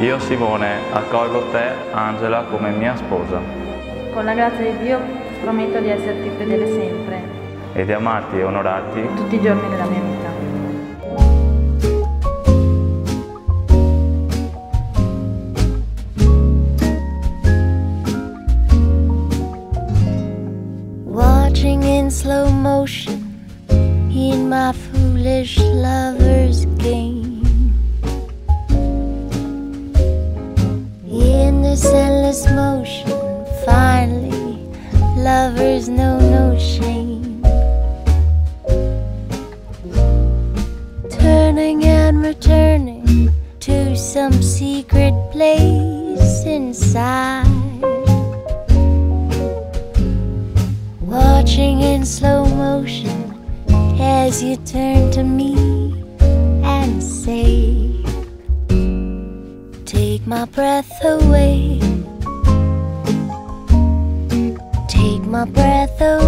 Io Simone accolgo te, Angela, come mia sposa Con la grazia di Dio prometto di esserti fedele sempre, e di amarti e onorarti tutti i giorni della mia vita. Watching in slow motion in my foolish lover's lovers know no shame. Turning and returning to some secret place inside. Watching in slow motion as you turn to me and say, Take my breath away. my breath away.